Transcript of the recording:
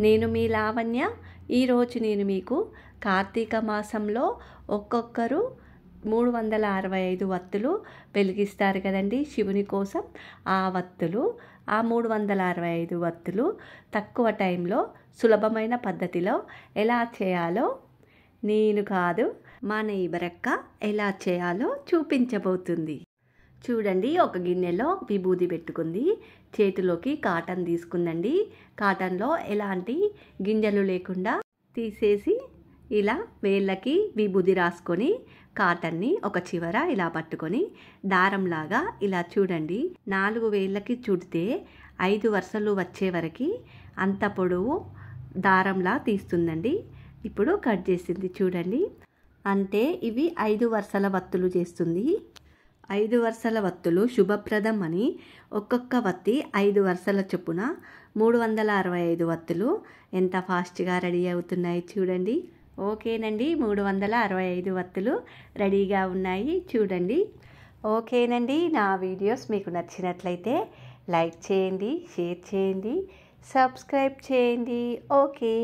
నేను మీ లావణ్య. ఈరోజు నేను మీకు కార్తీక మాసంలో ఒక్కొక్కరు మూడు వందల అరవై ఐదు వత్తులు వెలిగిస్తారు కదండి. శివుని కోసం ఆ వత్తులు ఆ మూడు వందల అరవై ఐదు వత్తులు తక్కువ టైంలో సులభమైన పద్ధతిలో ఎలా చేయాలో నేను కాదు మా నైబరక్క ఎలా చేయాలో చూపించబోతుంది. చూడండి ఒక గిన్నెలో విభూది పెట్టుకుంది. చేతిలోకి కాటన్ తీసుకుందండి. కాటన్లో ఎలాంటి గింజలు లేకుండా తీసేసి ఇలా వేళ్ళకి విభూది రాసుకొని కాటన్ని ఒక చివర ఇలా పట్టుకొని దారంలాగా ఇలా చూడండి. నాలుగు వేళ్ళకి చుడితే ఐదు వరుసలు వచ్చే వరకు అంత పొడవు దారంలా తీస్తుందండి. ఇప్పుడు కట్ చేసింది చూడండి. అంటే ఇవి ఐదు వరుసల వత్తులు చేస్తుంది. ఐదు వరుసల వత్తులు శుభప్రదం అని ఒక్కొక్క వత్తి ఐదు వరుసల చొప్పున మూడు వందల అరవై ఐదు వత్తులు. ఎంత ఫాస్ట్గా రెడీ అవుతున్నాయి చూడండి. ఓకేనండి మూడు వందల అరవై ఐదు వత్తులు రెడీగా ఉన్నాయి చూడండి. ఓకేనండి నా వీడియోస్ మీకు నచ్చినట్లయితే లైక్ చేయండి షేర్ చేయండి సబ్స్క్రైబ్ చేయండి. ఓకే.